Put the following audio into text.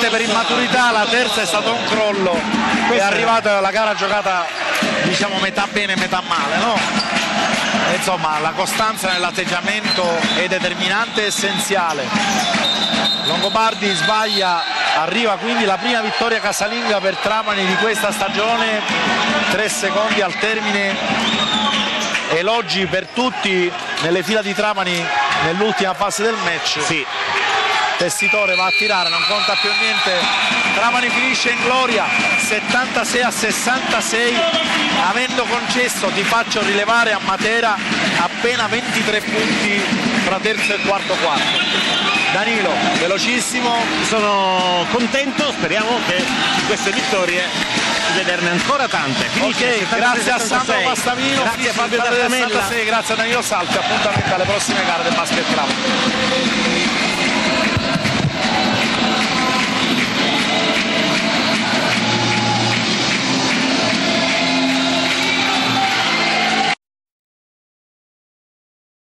sicuramente per immaturità, la terza è stato un crollo, è arrivata la gara giocata diciamo metà bene metà male, no? Insomma la costanza nell'atteggiamento è determinante e essenziale. Longobardi sbaglia, arriva quindi la prima vittoria casalinga per Trapani di questa stagione, tre secondi al termine, elogi per tutti nelle fila di Trapani nell'ultima fase del match. Sì, Tessitore va a tirare, non conta più niente. Tramani finisce in gloria 76 a 66, avendo concesso, ti faccio rilevare a Matera appena 23 punti tra terzo e quarto quarto. Danilo, velocissimo, sono contento, speriamo che di queste vittorie vederne ancora tante. Finisce Ok, 76, grazie a Sandro 76. Pastavino, grazie a Fabio Tartamella. 66, grazie a Danilo Salti, appuntamento alle prossime gare del basket Trapani.